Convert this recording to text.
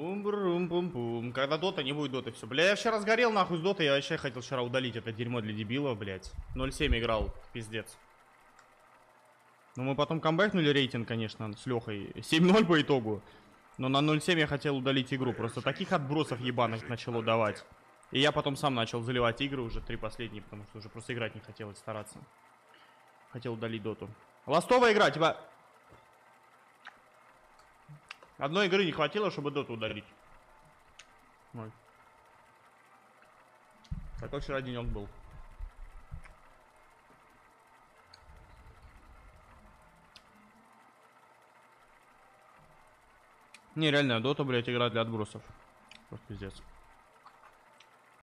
бум бум бум бум Когда дота, не будет доты, все. Бля, я вчера сгорел нахуй с доты, я вообще хотел вчера удалить это дерьмо для дебилов, блядь. 0.7 играл, пиздец. Ну, мы потом камбэкнули рейтинг, конечно, с Лехой. 7-0 по итогу. Но на 0.7 я хотел удалить игру. Просто таких отбросов ебаных начало давать. И я потом сам начал заливать игры, уже три последние, потому что уже просто играть не хотелось стараться. Хотел удалить доту. Ластовая игра, типа... Одной игры не хватило, чтобы доту удалить. Ой. Такой вчера денек был. Не, реально, дота, блядь, игра для отбросов. Просто пиздец.